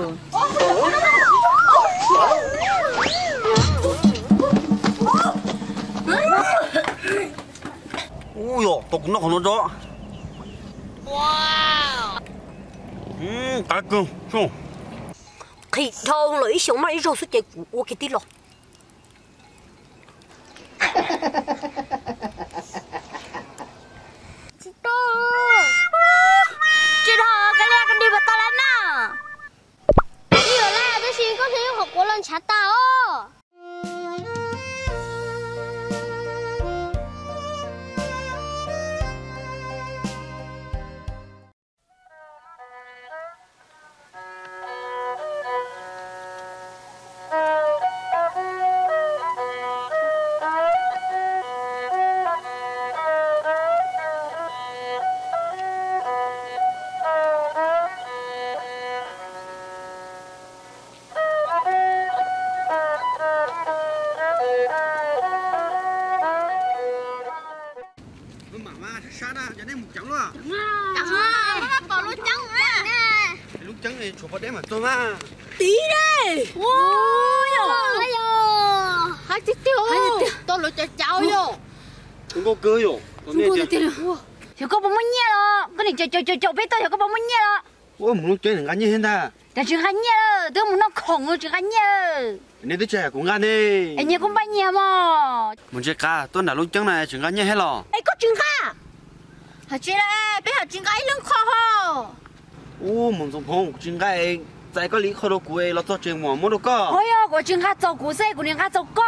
tôi ui dồi tôi cũng nó còn nó đó wow ừ cái cưng không thì lấy sống mà ít rồi suốt chạy của cái tí lọ 我们这人干你现在。但是干你，都没那空哦，这干你。你都这公干的。哎，你公办你嘛？们这家都哪路整呢？这干你黑了。哎，个整家。好吃嘞，别好整家一两块吼。我们从棚整家。在个里口头过，老早真忙么都搞。哎呀，我真爱做古色，古人爱做搞。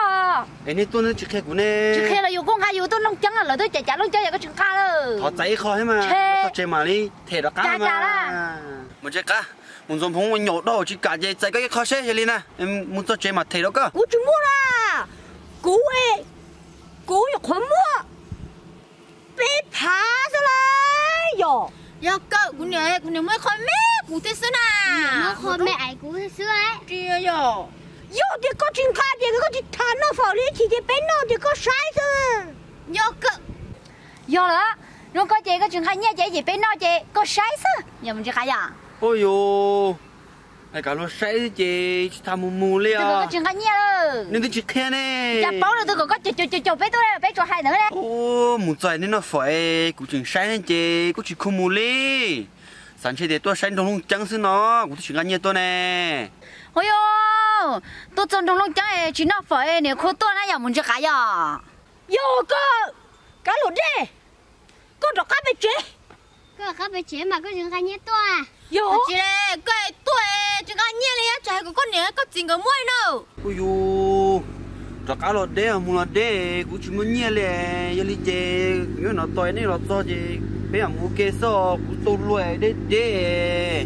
哎，你多能吃开古呢？吃开了有工还有多弄姜啊，老多家家弄姜也个真爱了。他在一口嘿嘛，老早真忙哩，提到干嘛？家家啦。một chiếc cá muốn dùng phong mình nhổ đồ chỉ cả dây dây cái khó xe lên à em muốn cho chế mà thấy đâu cơ. Cú chú mua ra. Cú ấy cú yêu khó mua. Bị phá ra lại yo. Yo cơ cú nhớ cú nhớ mới khó mẹ cú thế xưa nè mới khó mẹ ai cú thế xưa ấy. Chưa yo. Yo thì có chuyện cá thì có chuyện thằng nó phò lý thì thì bên nó thì có sai thôi yo cơ yo là nó có chị có chuyện hay nha chị gì bên nó chị có sai sao giờ mình chỉ khai à ôi yo ai cả lo sấy tham mù mù liền tôi có chuyện cái nên dạ, tôi chỉ khen nè dạ bảo là tôi có có chuyện chuyện chuyện chuyện bé tôi bé cho hai nữa đấy. Ô mù nó phải cũng chuyện sấy nên chị chuyện không mù li sáng chế để tôi sấy trong lông trắng xin nó cũng chuyện cái nhia tôi nè. Ôi yo tôi trong lông trắng ấy chỉ nó phải nếu không tôi nó giờ muốn cho cái giờ. Cái lụt đi cái bé chế con đọc cái bé chế mà có chuyện cái nhia tôi à? 有， chị đây cái tuổi chị gái nhẹ lên trái của con nhớ có chính cái môi đâu ôi yo cho cá lọt đê mù lọt đê cũng chỉ muốn nhẹ lẹ giờ đi chơi nếu nó tối này nó to chơi bây giờ mua kê so cũng tôi lùi đê đê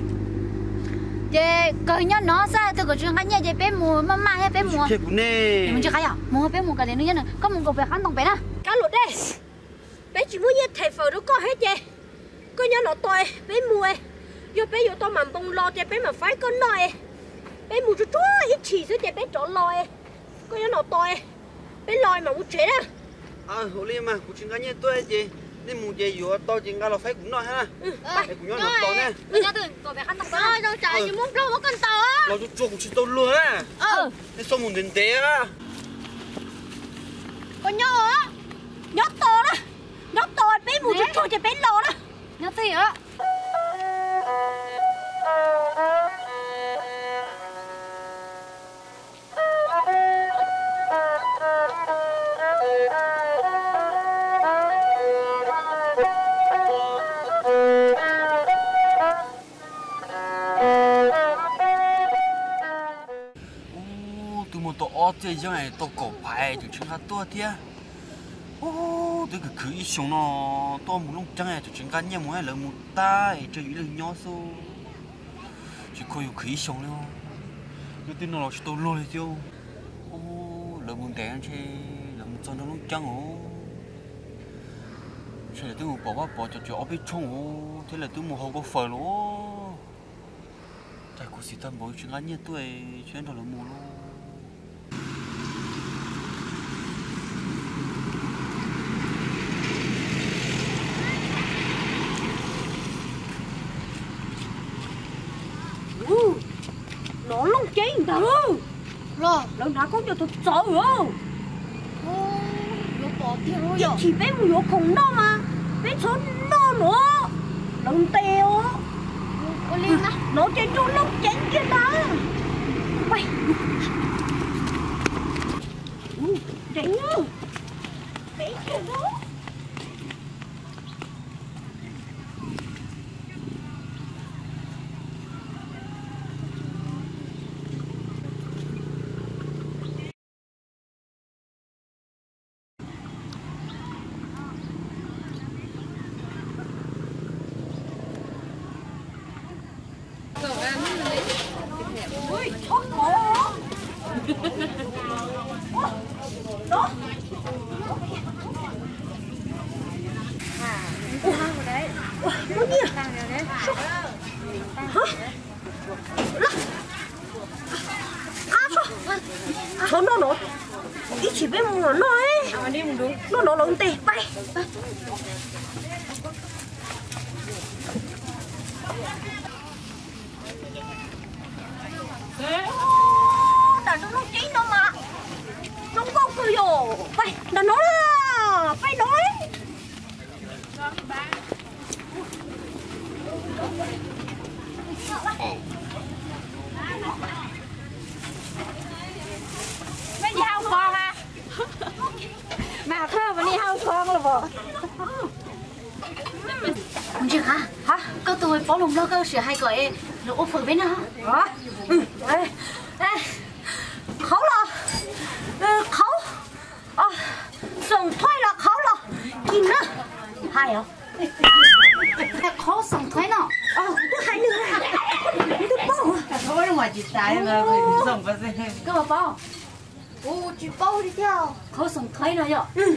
这个人拿啥？这个真看你这别摸，妈妈也别摸。 chơi cũng nè 你们就看呀，摸别摸个的，你讲呢？咁摸个别喊东北啦。干路的，别只摸一提佛都讲起这，个人拿袋别 yo bé yo to mầm bông lo cho bé mà phải có lo bé mua cho chúa ít chỉ số cho bé chỗ lo e có nhớ nào to e bé lo mà muốn chế đó. À hồ ly mà cũng chính cái như tôi gì nên mua gì yo to chính cái lo phải cũng lo ha. Bé cũng nhớ nào to nè bây giờ tôi tôi bé khăn tao rồi đâu ừ. chạy như muốn lo muốn cần to. á. Lo cho chúa cũng chỉ tao luôn á. Ừ. nên xong muốn đến thế á? Con nhỏ á nhớ to đó. Nhớ to bé mua cho chúa cho bé lo đó. Nhóc thế á ô tôi muốn tôi ót chơi cho này tôi cổ phải chừng chừng khá to thia ô, tôi cứ cứ ý xuống nó muốn lúc trắng này chừng chừng cá nhẹ muốn hay là ta chơi ý là nhỏ số chỉ coi yêu cứ ý xuống luôn tôi tin nó là tôi luôn ô là muốn đèn chơi là muốn cho nó lúc trắng ô chơi là tôi bỏ bỏ bỏ cho cho biết chung ô thế là tôi mua hậu có phải luôn tại cô sĩ tâm bố chuyện cá như tôi, chuyện đó là mù luôn chơi đâu nó bỏ tiền rồi giờ chỉ bé một khủng đó mà. Lần tèo. Có lên á nó chơi trốn lúc chén kia đó. Quay nữa chén Yeah. Nó ốp phở bên hả? Hả? Ừ ê ê khó là ê khó à sòng thoái là khó là kín nữa hai hả? Khó sòng thoái nào à tôi hai nữa tôi bao thôi mà chị trái là rồng và dê cơ mà bao ô chị bao đi theo khó sòng thoái rồi nhở ừ.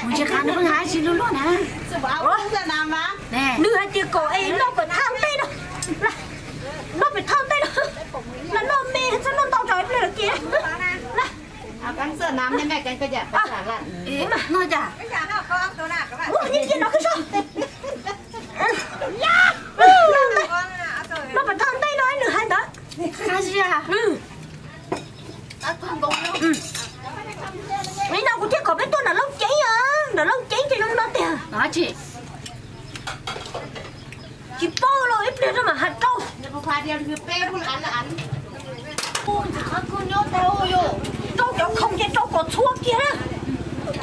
Không chứ hả nó hả xin luôn luôn hả? Sao bảo không ra nào mà? Nè. Nữ hai tia cổ ấy nó phải tham nó phải tham tay là nó mê sao nó tao trời lên kìa? Là à cắn sợ nắm nên mẹ cắn cái dạ phải lại ế mà nó chả cái dạ nó con tôi nào các bạn? Ủa nhìn kia nó cái sao nó phải tham tay nó ấy nữ hai đó. Cái gì à? Ừ. À con bông đâu mấy nào cũng chết có biết tôi là lông cháy à. Là lông cháy thì nó nó tiền đó chị. Chị bao rồi ít lên mà hạt trâu phải đi cứ bé cũng ăn là ăn à con nhớ theo rồi trâu cho không cho trâu có chua kia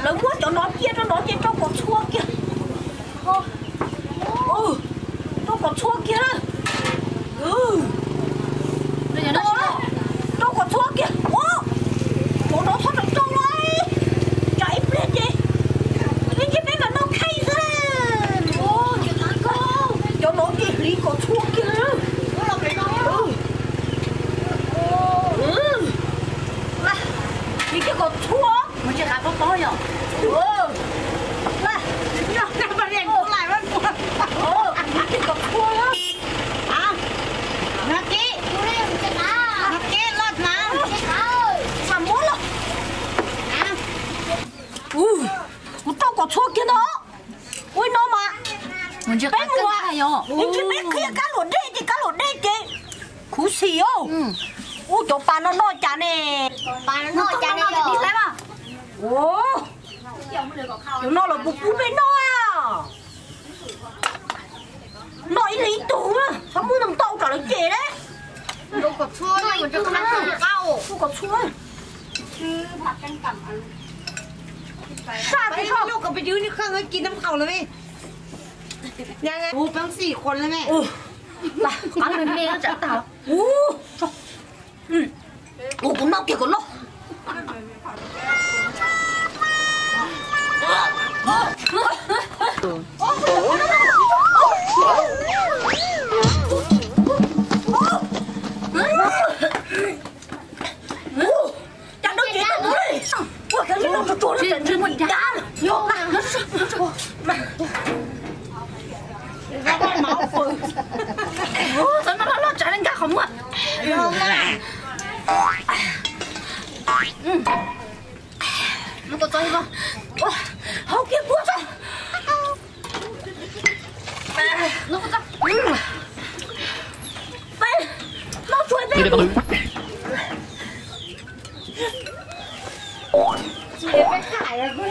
lớn quá cho nó kia cho nó cho trâu có chua kia ừ trâu có chua kia ừ bây giờ nó จะข้าวก้าวผู้กับช่วยคือผักกันกับอันชาติชอบลูกกับไปยืนนี่ครั้างให้กินน้ำเข่าเลยยังไงโอ้ทั้งสี่คนเลยแม่ปะมันเป็นเมย์จะตาโอ้อืมโอ้ผมเล่าเกี่ยวกับโลก。 Ra cái máu phượng Sao nó nó trở nên cá không à Luôn á Nó có chơi không? Hậu kia quá sao? Nó có chơi ừ. Bên Nó chuối bên Chị bé phải khải rồi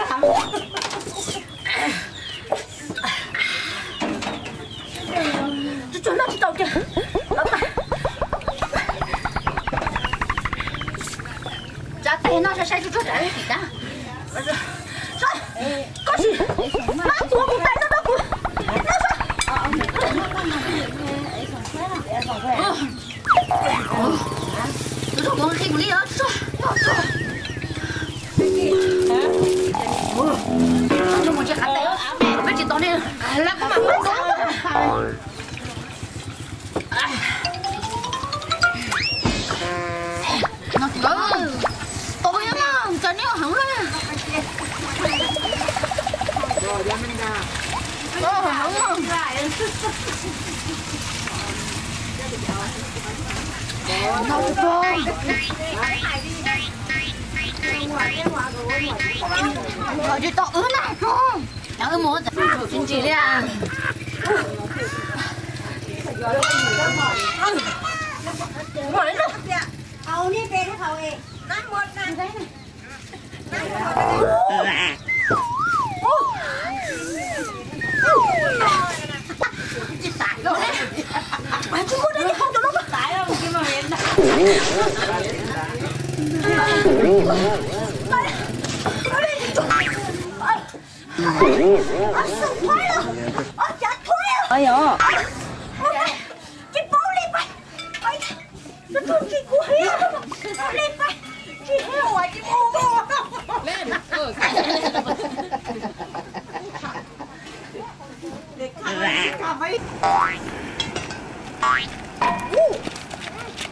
đó nó ừ ôi em ơi, cho nó hỏng rồi ôi hỏng rồi. Nó con. Gọi cho tao ướt này không? Chẳng ướt một Chính trị đấy à. 哎呦！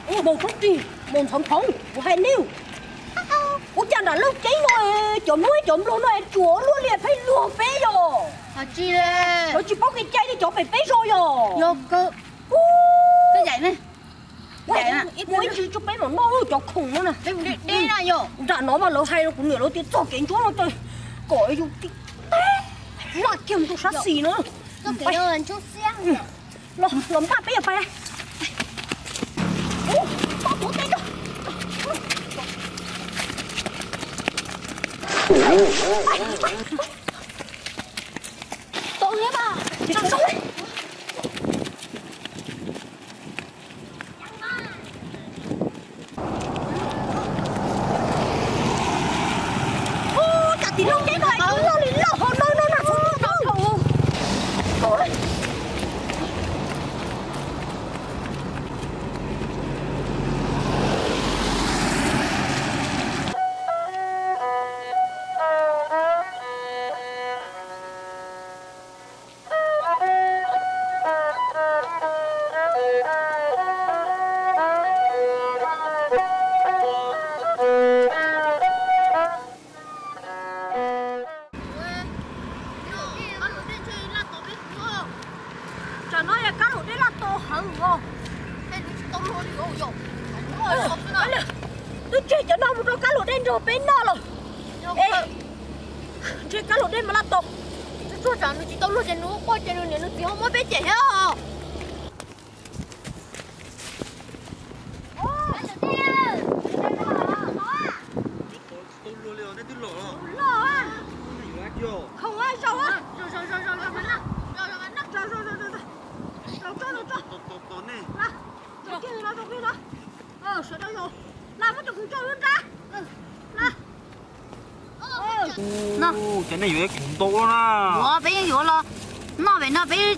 Ủa bồn phúc đi Bồn thống thống Của hai niu Ủa chẳng đã lúc cháy rồi. Trộm nuôi trộm luôn rồi. Chúa luôn liền phải luôn phê rồi. À chi đây Rồi chị bố cái cháy đi chỗ phải phê rồi rồi. Vô cơ Ú. Cái dậy này à? à? Ít mấy chứ cho bé mà nó cho khủng nữa nè. Đi đi nào vô. Dạ nó mà lỡ hay nó cũng nhiều lỡ tiếng cho kiến chúa nó chơi. Cõi dùng cái Nó kiếm tôi sát xì nữa. Có cái đồ ăn chút xíu Nó lắm ta bây giờ phải đây. Ủa, có bố tay đâu. Tôi là to hở ngon. Tôi chơi cho nó một đôi cá lụt đen rồi bên nó rồi. Ê, chơi cá lụt đen mà là to. Chú chẳng nó chỉ tao luôn trên nó Qua trên nó nó chỉ không mới bé trẻ hết luôn liền đấy tôi lỗ Lò à, nhiều lắm chưa không ai sao á. Rồi rồi rồi rồi rồi Rồi rồi rồi nó Rồi rồi rồi rồi rồi. Rồi cho nó cho. to to to nè Là, cho kia nó cho kia nó. Ờ, sợ đâu rồi. Làm nó cho cũng cho luôn ra. Là. Nó cái này vừa cũng to na Ủa bé vô lo Nó bé nó bé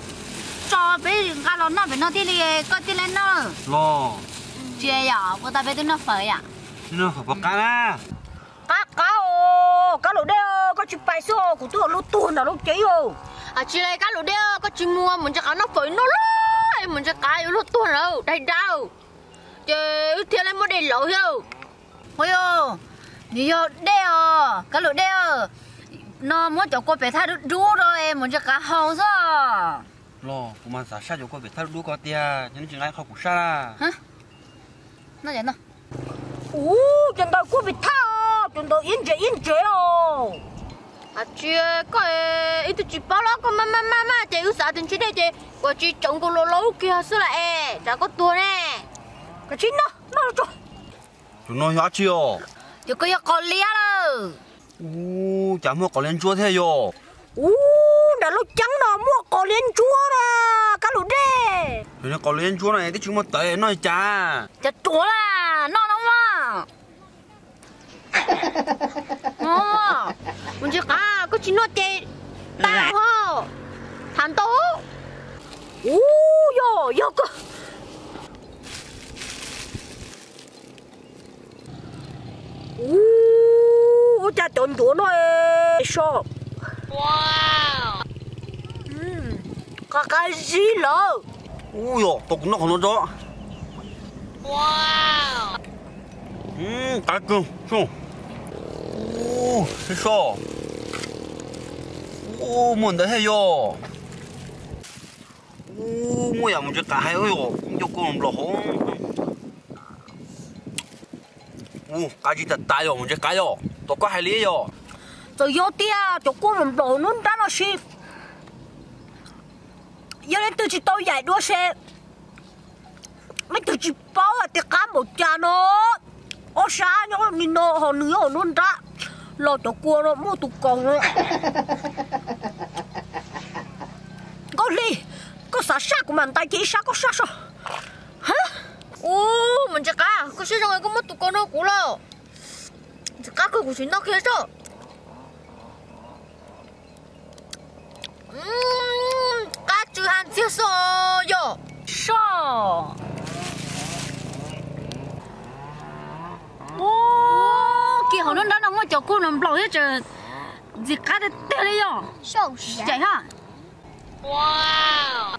Bé gà lo. Nó bé nó đi đi Có đi lên nó lo. Chị à Cô ta bé đi nó phải à nó phải bạc cá na Cá cá ô, cá lụt đen có chụp bài số của tôi lúc tuần là lúc cháy ô. À chị này cá lụt đeo Có chị mua Mình cho cá nó phải nó lo Mình cho cá lúc tuần đâu Đây đâu Chị Thiên lên mua đầy lộ hiểu Ôi ô Đi vô đeo Cá lụt đeo. Nó muốn cho cô bé thay đu rồi Mình cho cá hầu sao lo cũng mà giả sát cho con về thay đu con tia nhưng chừng ai không cũng sa la Nó vậy nó. Ú, chân tay của bị thao, chân tay yên chế yên chế ô. à chị cái ít chị bảo là con mama mama chị yêu sao thì chị đây chị. Của chị trồng con lô lô kia xưa là e chả có tua nè Cái chín nó, nó cho. chúng nó hóa chiều chị có yêu con lia đâu ô chả mua có lên chua thế yo u đã lúc trắng nó mua có lên chúa là cá lụt đê rồi nó có lên chua này cái chúng mà tới nói cha. Chả chúa là nó nó mà. Ồ, mình chỉ cả có chỉ nói chơi ta ho, thành tố. u yo yo cơ. U chả chọn chúa nó sao Wow. có cái gì lỡ? ô yo tôi cũng nó còn nó đó Wow. 음 깔끔 좀 오, 됐어. 오, 뭔데 해요? 오, 뭐야, 문제 다 해요. 조금 러 오, 까지 다 따요. 문제 까요. 또 có hai lý yo. rồi vô tia chỗ cô làm đồ nó đã nó xí giờ lên từ chỉ tôi dạy đua xe. Mấy từ chỉ bao à tiệc cá một cha nó. Ô xa nó nhìn nó họ nữa họ luôn đã lo cho cô nó mua tụ con nó. Có đi có xả xa của mình tay chỉ xa có xa sao hả? Ô, mình chỉ cả có sử dụng cái mất tụ con nó cũ. Chỉ cả cái của chúng nó kia rồi. Ừm, cá chữ hàng chia sẻ yo. sao ô kia họ nó đã nằm ở chỗ cô làm lẩu hết trời gì cá để tiêu đi rồi 瘦死 chạy ha Wow.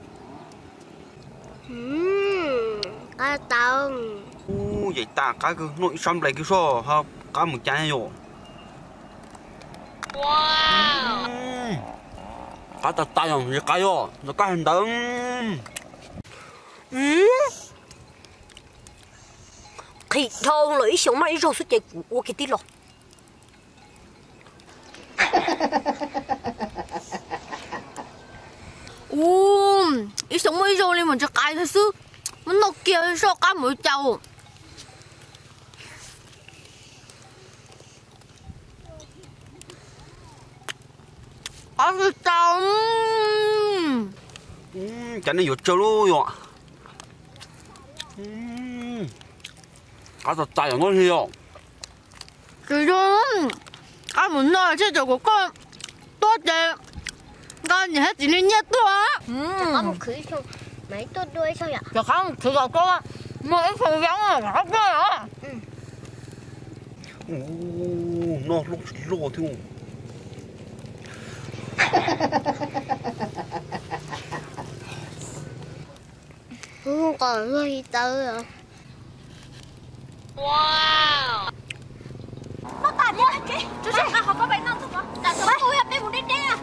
ừ cá tông 오, vậy ta cá cứ nội xăm lại cái số ha, cá một chai yo. Wow. 음. cá ta 따요. 이제 까요. 너 까한다. 음. ừ thì thôn lưỡi xuống mà đi rồi xuất chạy của cái tí lọ Ô, ý sống mấy rồi nên mình chỉ cái thôi chứ. Mình nó kia sao cá mũi trâu. ăn chấm ừ, chả nên yết cho luôn rồi cá thật tài là ngon hiểu chỉ đúng. Cá muốn nói chứ cho của con tốt đấy con nhà chị chỉ nên nhất thôi á. Không cứ sao mấy tốt đuôi sao vậy cho không thử gặp con mỗi phần giống là gặp con à nó lúc lúc thì không còn hơi tớ rồi. Wow. nó tàn nhá chị. Chú chị à họ có bệnh năng không? Có đã sớm tôi hẹp đi một đi đe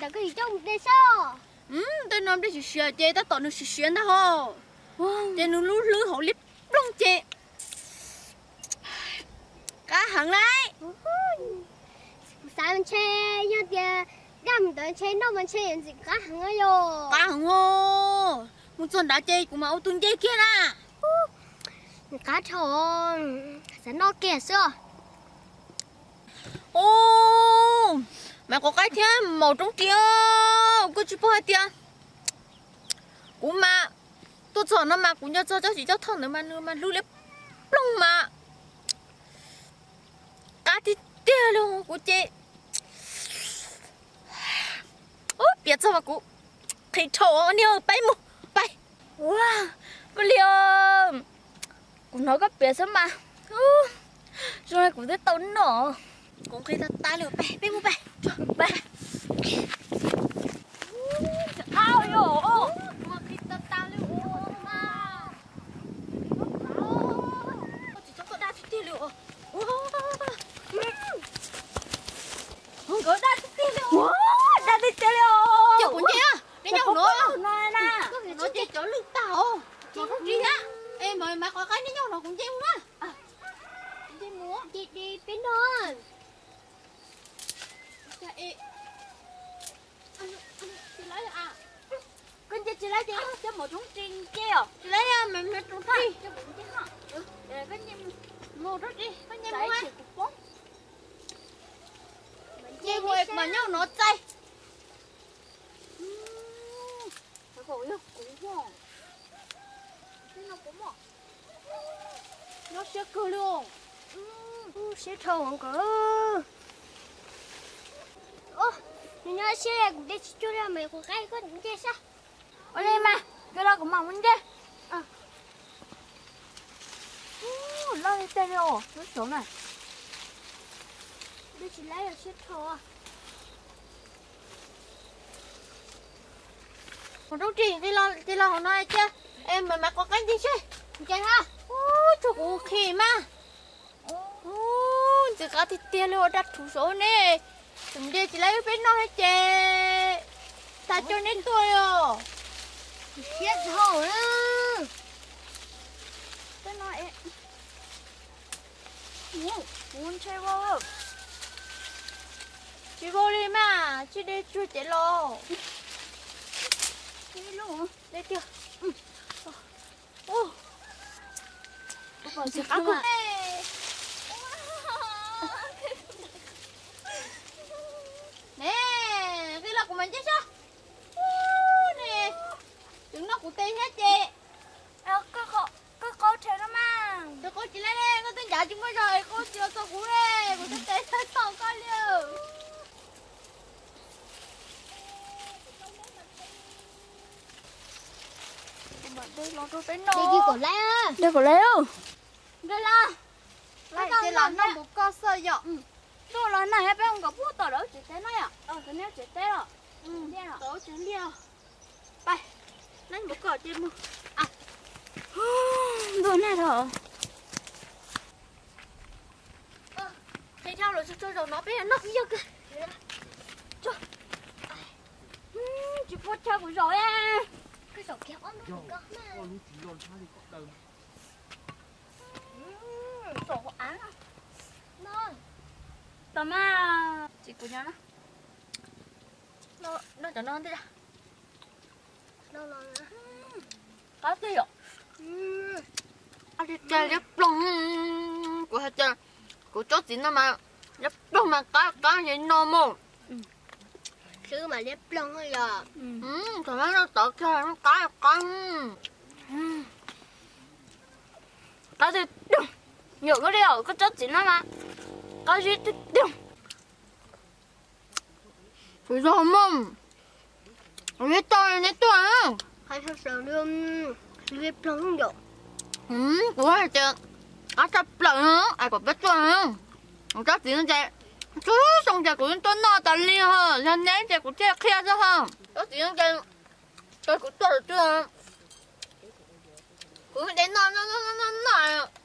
đã có gì trong đây sao Ừ, tôi nói chị xuyên chị ta tỏ nó xuyên đó hồ. Chị nó lú lú hồ lip lông. Cá hẳn đấy. sao mình chơi như thế đam tới chơi đâu mình chơi gì cá hàng ấy rồi Cá hẳn hồ. Một tuần đã chơi của mà ô tuần chơi kia nè. cá tròn sẽ nó kẹt xưa ô mẹ có cái thế, màu trong kia cứ chụp hơi tia. Cú mà tôi chọn nó mà cũng nhớ cho cho chỉ cho thằng nữa mà nữa mà lưu lép lông mà. Cá thì tia luôn, cú chị ô biết sao mà cú thấy trâu nhiều bay mù bay. Wow bự liều cũng nói có biết sao mà. Rồi cũng thấy tốn cũng khi ta ta lừa bay bay mu bay bay ao yo mà khi ta ta lừa mà chỉ cho tôi đa thì tia lừa không có chị chị chị cái nhau nó cũng chịu đó Đi múa. Đi đi bên đó. Dạ ê. Anh Chị lấy à. Con chị chị lấy chị cho một chúng trình kêu Chị lấy à mẹ mẹ trốn thay cho bụng chứ hả để con nhím Một đó đi. Nhé đấy mua chỉ cục bóng. Chị vui mà nhau nó chay cái cổ yêu cũng không thế nó cũng không Nó sẽ cơ luôn. Sẽ thầu không có. Ô, mình nói xe cũng đi cho ra mày của cái con đi sao? ở mà ờ. à. cái đó cũng mỏng lên đây à số này. Đi chị đi lo đi lo hôm nay chứ Em mời mà có cái gì chứ? Chơi ha? Ôi trời ơi khỉ mà Ôi chỉ có thịt tiền luôn đặt thủ số này. Chúng đi chị lấy bên nó hết chè? Ta cho nên tôi à Sẽ thầu đó. tên nó em. Muốn chơi vô Chị vô đi mà Chị đi chưa chạy lo đi luôn Đây chưa? Ô Còn chị Ác mà Nè Cái là của mình chứ sao? Nè Trứng nó của tên hết chị. À, có có có có chơi đó mà Cho cô chị lấy đi, con tên giả chúng mới rồi, cô chưa cho cú đi, cô tên tên tên toàn con liều. đây nó tôi tên Đi nó đi cổ lấy đây có leo Đây là, con chị là làm nó một con sơ dọ tôi là này em không có bút tờ đó chị tên này à ờ cái này chị tên rồi ừ đây rồi Tổ bay Nên một cỏ trên mưa. đồ này thở Thế sao rồi cho rồi nó bé nó yêu kìa. chị bút chơi buổi rồi à Cái sổ kéo ấm nó có mà. sổ à tầm à chị của nhau nó Nó nó cho nó thế ra. Rồi nữa. có gì ạ Ừ. À đi chơi rất lông. Của hết trơn. Của chó chín nó mà. Rất lông mà cá cá như nó mồ. Chứ mà lép lông thôi à. Ừ, trời ơi nó tự chơi nó cá con. có gì nhiều cái điều có chất chín lắm mà có gì thì đừng Phải rồi mông. Nghe tôi nghe tôi à. Hay thật sự luôn. Lép lông không được. Ừ, của hết trơn. Cá sắp lợn hả? Ai có biết tôi hả? Nó chắc chỉ nó chạy. Chú xong chạy của tôi nó tàn li hả? Lần nãy chạy của tôi kia ra hả? Chắc chỉ nó chạy. Tôi của tôi chưa hả? Của đến nó nó nó nó nó nó. Rồi nãy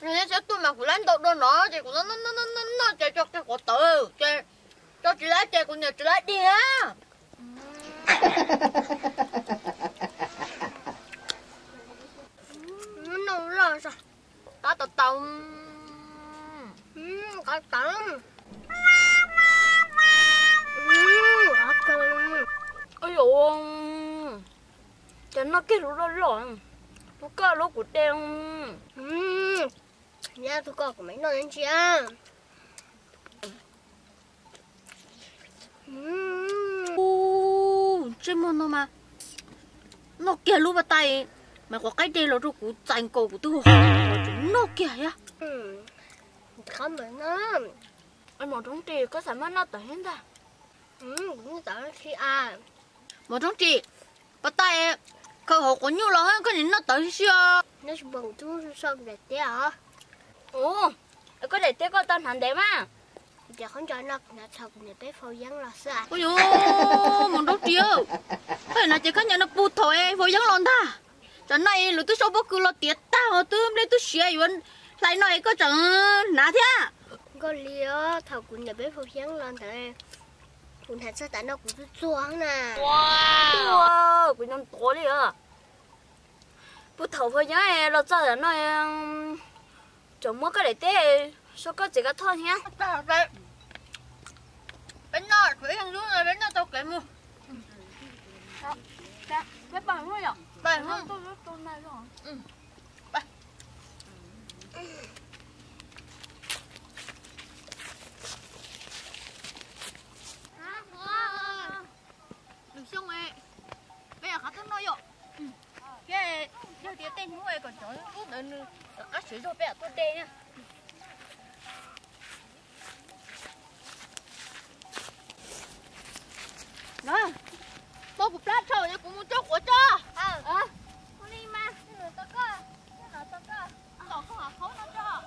sẽ tôi mà của lãnh đạo đó nó chạy cũng nó nó nó nó nó nó cho cho cái của tôi. Chạy cho chị lấy chạy cũng nhờ chị lấy đi á. Nó là sao? Cá tàu tàu. Ừ, có tắm. Ừ, ôi dồi cho nó cái rú đó rồi nó có lỗ của đen ừ, Nha, tôi có của mấy nơi anh chị à. Ừ. ô trên môn nó mà nó kia lúc bắt tay mà có cái đây là rồi cũng dành cầu của tôi nó kia ya Ừ. Không mà nó. anh một trong chị có sản mất nó tới hết ta Ừ, cũng tao khi à. mà trong chị bắt tay cơ hội có nhiều là cái gì nó tới chưa Nó bằng chú xong để té hả? Ồ có để tiếc con tân hẳn đấy mà Giờ không cho nó là thật để bé phô dân là sao? ôi mà đâu chị ơi cái này chỉ có nhận nó bút thôi vô giống lon ta cho này lúc tôi số bốc cứ lo tiệt tao tôi nay tôi xia yuan lại nói có chẳng nà thế Có liêu thật cũng để bé phô dân lên thế. Cũng thật sao tại nó cũng choáng nè. wow cái năm to đi à bút thầu với nhá em nó cho nó em chồng mua cái để tiếc số có chỉ có thôi nhá. Bên nó phải thằng xuống rồi bên nó tao kể mua. Cái bằng luôn nhở bài không tôi tôi này rồi đừng giờ thì tên ấy còn chó út nữa các sử dụng bây giờ tôi đê nha đó tôi cũng lát thôi cũng muốn chốt của cho Ờ, à con đi mà. Cái người tao có. Cái người tao có. tao không hả khấu nó cho